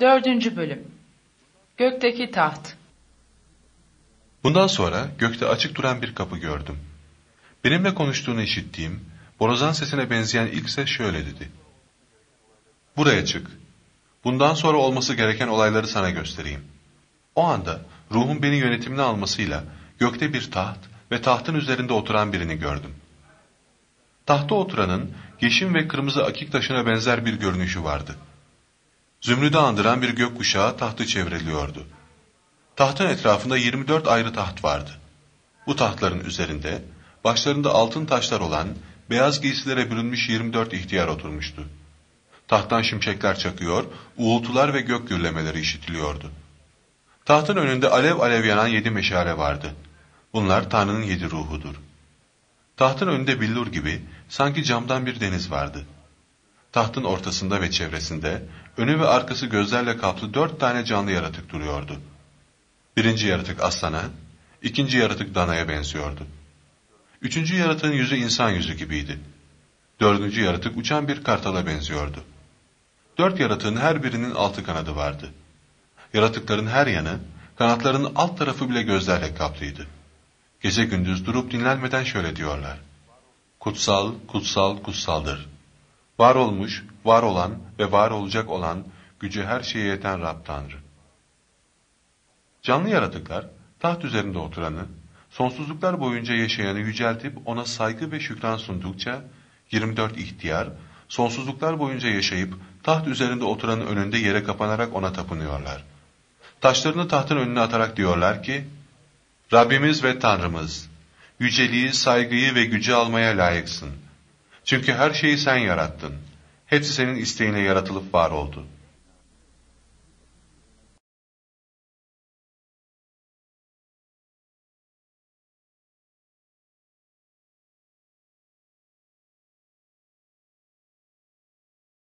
Dördüncü bölüm. Gökteki taht. Bundan sonra gökte açık duran bir kapı gördüm. Benimle konuştuğunu işittiğim, borazan sesine benzeyen ilk ses şöyle dedi. Buraya çık. Bundan sonra olması gereken olayları sana göstereyim. O anda ruhun beni yönetimine almasıyla gökte bir taht ve tahtın üzerinde oturan birini gördüm. Tahta oturanın yeşim ve kırmızı akik taşına benzer bir görünüşü vardı. Zümrüdü andıran bir gökkuşağı tahtı çevreliyordu. Tahtın etrafında 24 ayrı taht vardı. Bu tahtların üzerinde başlarında altın taşlar olan beyaz giysilere bürünmüş 24 ihtiyar oturmuştu. Tahttan şimşekler çakıyor, uğultular ve gök gürlemeleri işitiliyordu. Tahtın önünde alev alev yanan yedi meşale vardı. Bunlar Tanrı'nın yedi ruhudur. Tahtın önünde billur gibi sanki camdan bir deniz vardı. Tahtın ortasında ve çevresinde önü ve arkası gözlerle kaplı dört tane canlı yaratık duruyordu. Birinci yaratık aslana, ikinci yaratık danaya benziyordu. Üçüncü yaratığın yüzü insan yüzü gibiydi. Dördüncü yaratık uçan bir kartala benziyordu. Dört yaratığın her birinin altı kanadı vardı. Yaratıkların her yanı, kanatlarının alt tarafı bile gözlerle kaplıydı. Gece gündüz durup dinlenmeden şöyle diyorlar. Kutsal, kutsal, kutsaldır. Var olmuş, var olan ve var olacak olan, gücü her şeye yeten Rab Tanrı. Canlı yaratıklar, taht üzerinde oturanı, sonsuzluklar boyunca yaşayanı yüceltip ona saygı ve şükran sundukça, 24 ihtiyar, sonsuzluklar boyunca yaşayıp taht üzerinde oturanın önünde yere kapanarak ona tapınıyorlar. Taşlarını tahtın önüne atarak diyorlar ki, Rabbimiz ve Tanrımız, yüceliği, saygıyı ve gücü almaya layıksın. Çünkü her şeyi sen yarattın. Hepsi senin isteğine yaratılıp var oldu.''